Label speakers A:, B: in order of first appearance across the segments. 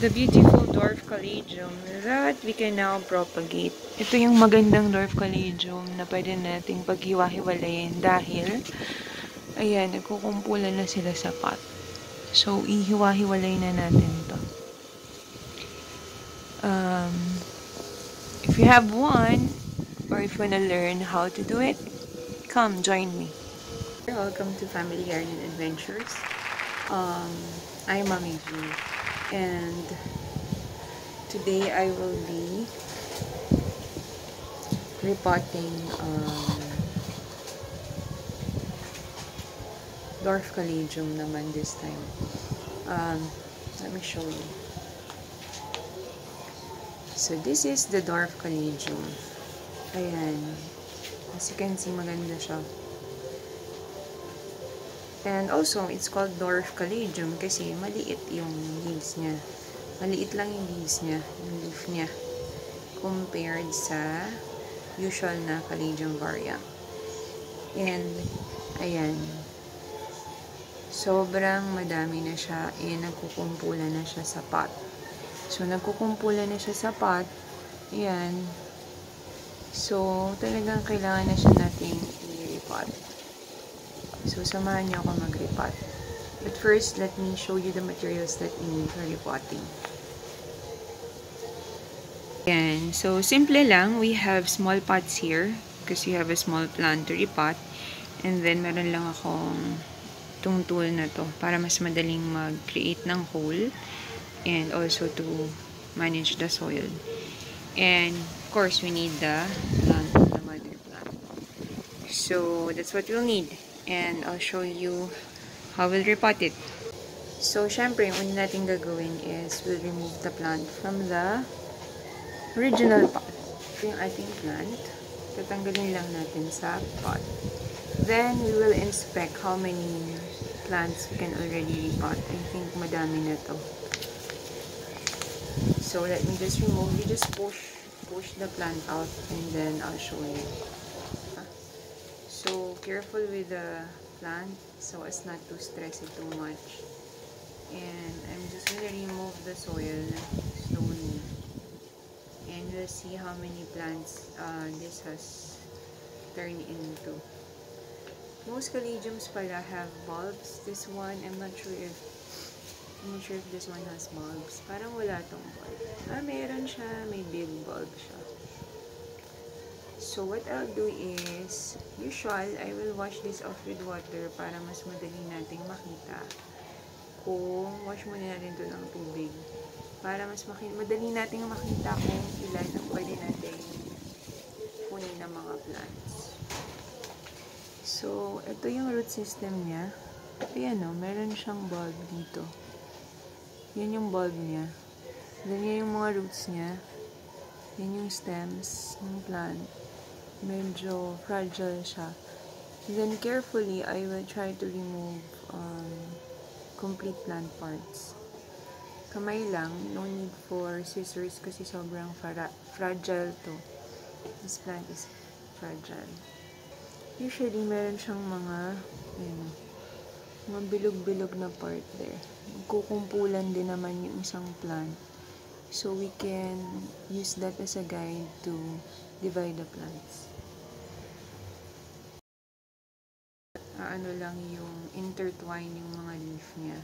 A: the beautiful dwarf caladium that we can now propagate. Ito yung magandang dwarf caladium na pwede nating paghiwa-hiwalayin dahil ayan, nagkukumpulan na sila sa pot. So, ihiwa-hiwalay na natin to. Um, if you have one, or if you wanna learn how to do it, come join me. Welcome to Family Garden Adventures. Um, I'm Mami G, and today I will be repotting um, dwarf caladium naman this time. Um, let me show you. So this is the dwarf caladium. Ayan. As you can see, maganda siya. And also, it's called dwarf caladium kasi maliit yung leaves niya. Maliit lang yung leaves niya, yung leaf niya. Compared sa usual na caladium variant. And, ayan. Sobrang madami na siya and nagkukumpulan na siya sa pot. So, nagkukumpulan na siya sa pot. Ayan. So, talagang kailangan na siya. So, samahan niyo ako mag-repot. But first, let me show you the materials that we need for repotting. Yan. So, simple lang. We have small pots here because you have a small plant to repot. And then, meron lang akong itong tool na to para mas madaling mag-create ng hole and also to manage the soil. And, of course, we need the plant, the mother plant. So, that's what we'll need. And I'll show you how we'll repot it. So, syempre, yung una natin gagawin is we'll remove the plant from the original pot. Ito yung ating plant. Tatanggalin lang natin sa pot. Then, we will inspect how many plants we can already repot. I think madami na to. So, let me just remove. You just push, push the plant out and then I'll show you. Careful with the plant so as not to stress it too much. And I'm just gonna remove the soil slowly. And we'll see how many plants uh, this has turned into. Most caladiums pala have bulbs. This one, I'm not sure if I'm not sure if this one has bulbs. Parang wala tong bulb. Ah, meron siya. May big bulb siya. So, what I'll do is, usual, I will wash this off with water para mas madali nating makita kung wash muna natin ito ng tubig. Para mas madali nating makita kung ilan ang pwede natin kunin ng mga plants. So, ito yung root system niya. Ayan o, meron siyang bulb dito. Yan yung bulb niya. Then, yan yung mga roots niya. Yan yung stems ng plant medyo fragile siya. Then, carefully, I will try to remove um, complete plant parts. Kamay lang, no need for scissors kasi sobrang fra fragile to. This plant is fragile. Usually, meron siyang mga, ayun, mga bilog-bilog na part there. Kukumpulan din naman yung isang plant. So, we can use that as a guide to divide the plants. Ano lang yung intertwine yung mga leaf niya.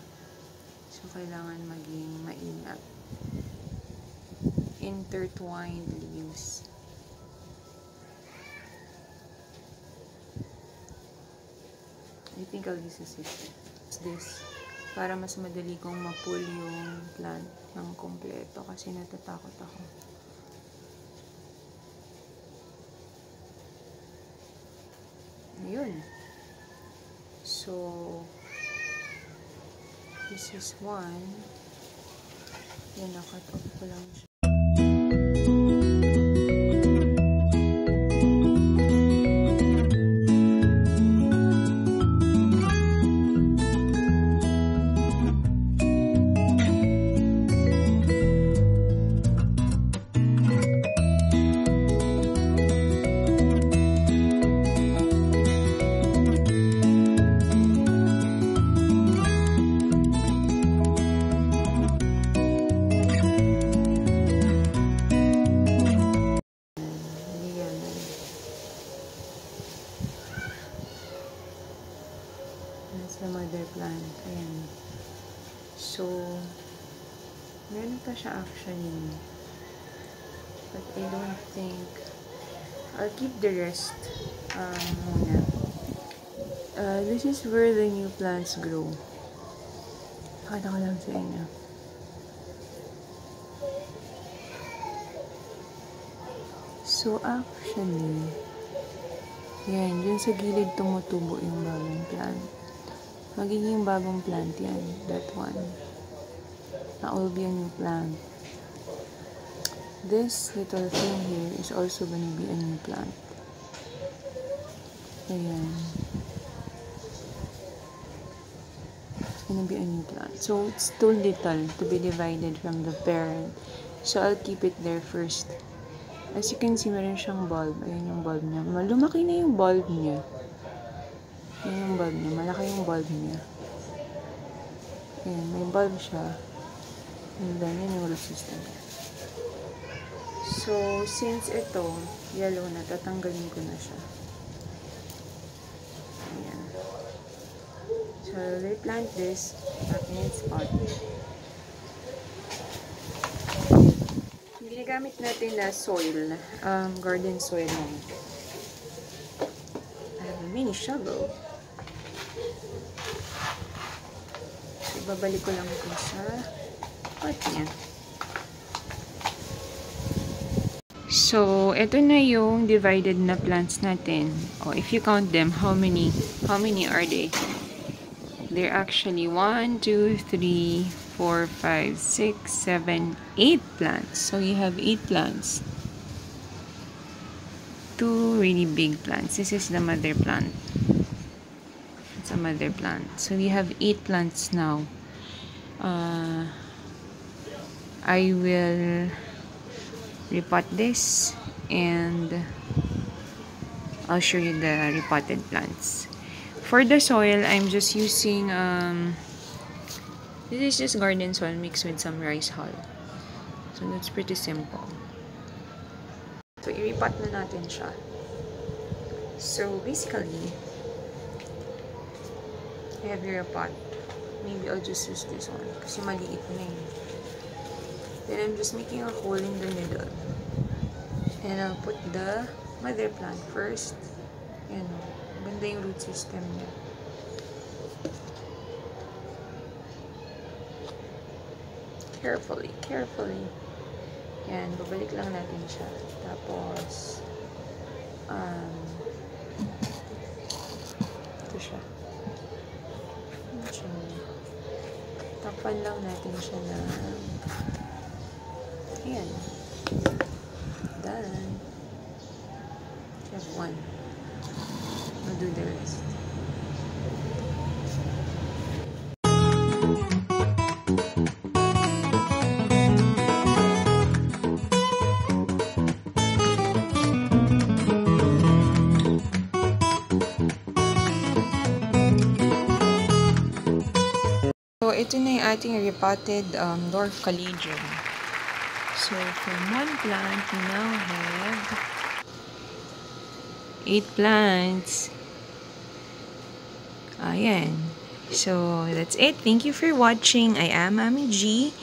A: So, kailangan maging maingat. Intertwined leaves. I think I'll use this. It's this. Para mas madali kong ma-pull yung plant ng kompleto kasi natatakot ako. Ayun. So, this is one. Yan, nakat off ko lang siya. So, meron pa siya actually. But I don't think I'll keep the rest um, muna. Uh, this is where the new plants grow. Pakita ko lang sa inyo. So, actually, yan, dyan sa gilid tumutubo yung bagong plant. Magiging bagong plant yan, that one. That will be a new plant. This little thing here is also gonna be a new plant. Ayan. It's gonna be a new plant. So, it's too little to be divided from the parent. So, I'll keep it there first. As you can see, meron siyang bulb. Ayan yung bulb niya. Lumaki na yung bulb niya. Ayan yung bulb niya. Malaki yung bulb niya. Ayan, may bulb siya. Yun yung root system. So, since ito, yellow na, tatanggalin ko na siya. Ayan. So, replant this back in its pot. ginagamit natin na soil, um, garden soil na. I have a mini shovel. So, ibabalik ko lang ito pot So, ito na yung divided na plants natin. Oh, if you count them, how many? How many are they? They're actually 1, 2, 3, 4, 5, 6, 7, 8 plants. So you have 8 plants. Two really big plants. This is the mother plant. It's a mother plant. So we have 8 plants now. Uh, I will repot this and I'll show you the repotted plants. For the soil, I'm just using um, This is just garden soil mixed with some rice hull. So, that's pretty simple. So, i-repot na natin siya. So, basically, I have a pot. Maybe I'll just use this one. Kasi maliit na yun. Then, I'm just making a hole in the middle. And I'll put the mother plant first. Yan o. Ganda yung root system niya. carefully, carefully. Yan, babalik lang natin siya. Tapos, um, ito siya. Ito siya. Tapan lang natin siya na, ayan. Done. Step one. We'll do the rest. So, ito na yung ating repotted um, dwarf caladium. So, from one plant, we now have eight plants. Ayan. So, that's it. Thank you for watching. I am Ami G.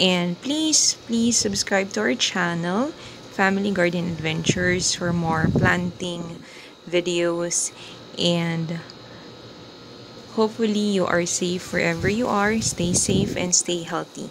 A: And please, please subscribe to our channel, Family Garden Adventures, for more planting videos and Hopefully, you are safe wherever you are. Stay safe and stay healthy.